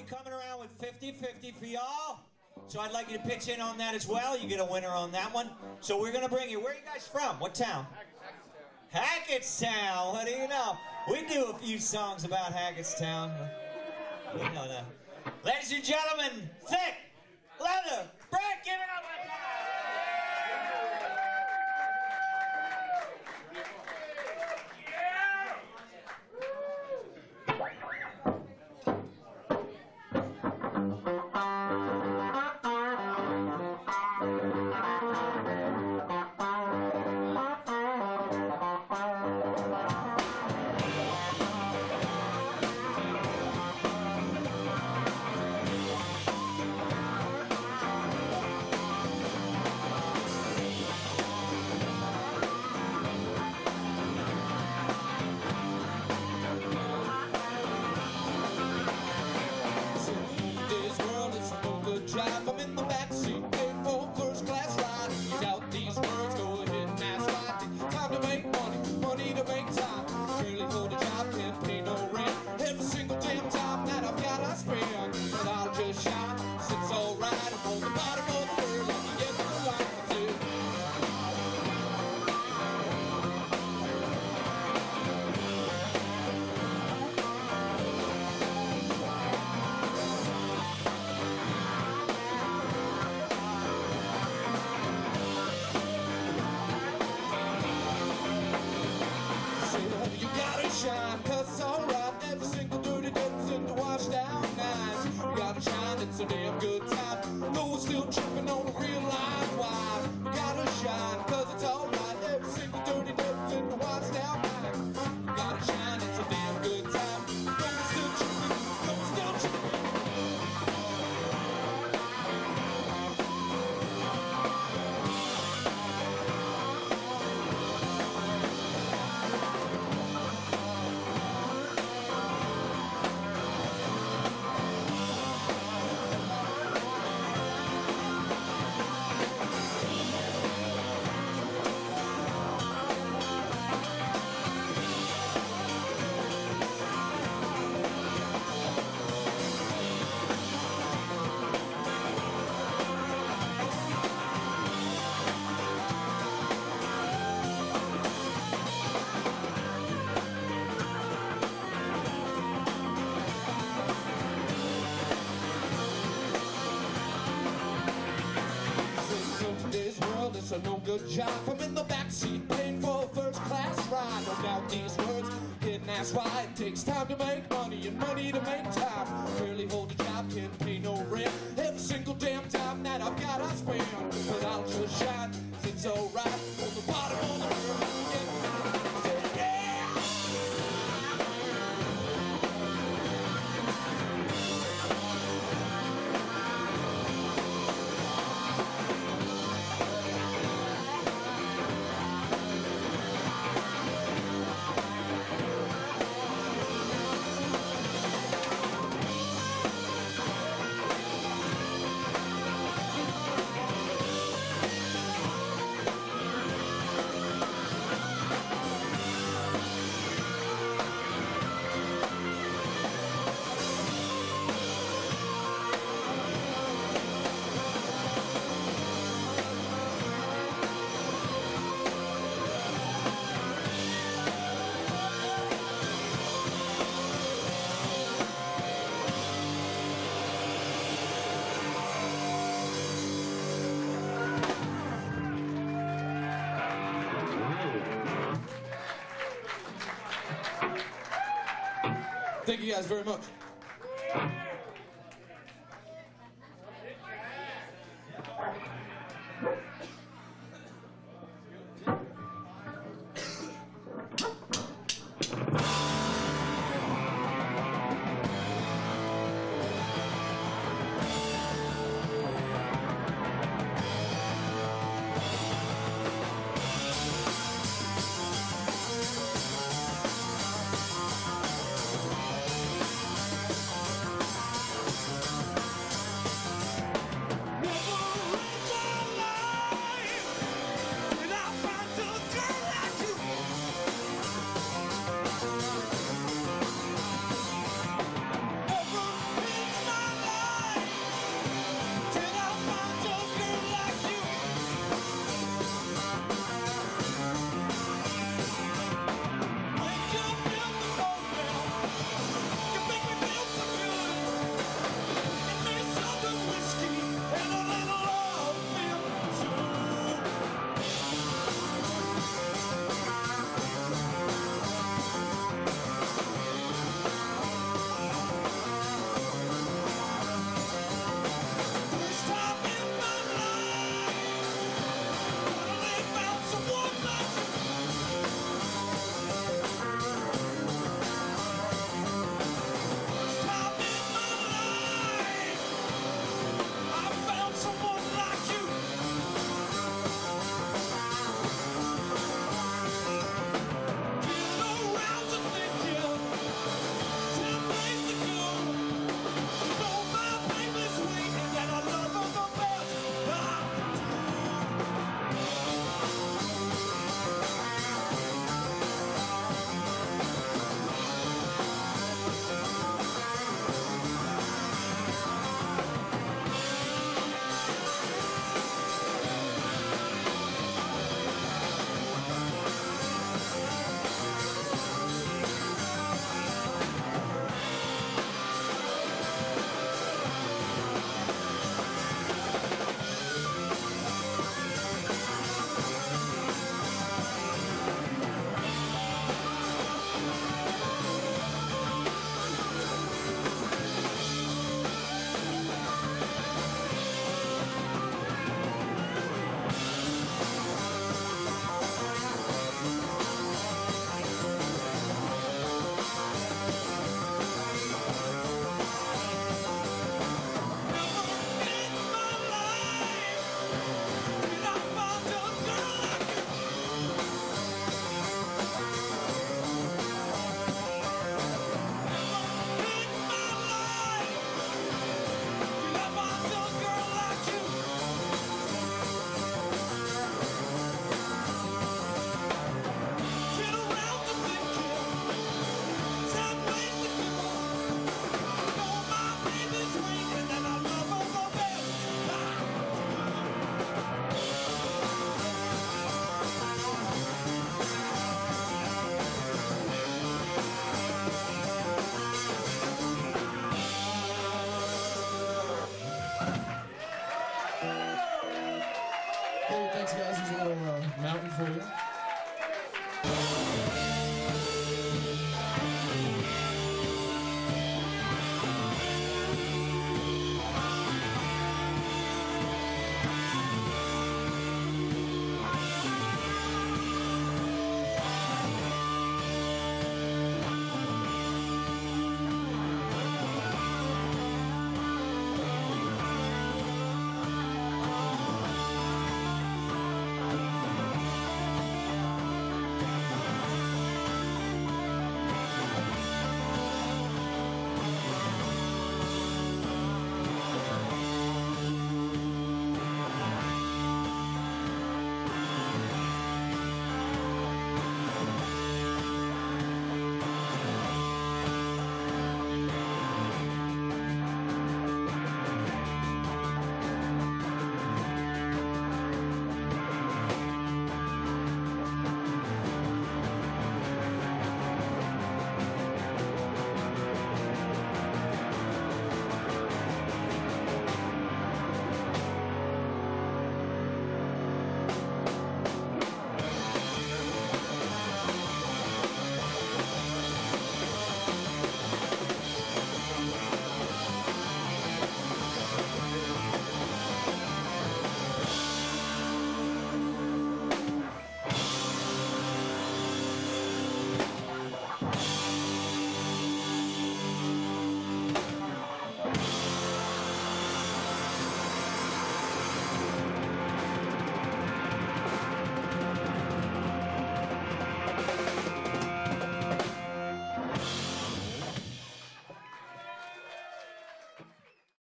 be coming around with 50-50 for y'all. So I'd like you to pitch in on that as well. You get a winner on that one. So we're going to bring you. Where are you guys from? What town? Hackettstown. What do you know? We do a few songs about Hackettstown. We know that. Ladies and gentlemen, thick I'm in the a no good job. I'm in the backseat, paying for a first class ride. No doubt these words, didn't ask why. It takes time to make money and money to make time. Barely hold a job, can't pay no rent. Every you guys very much.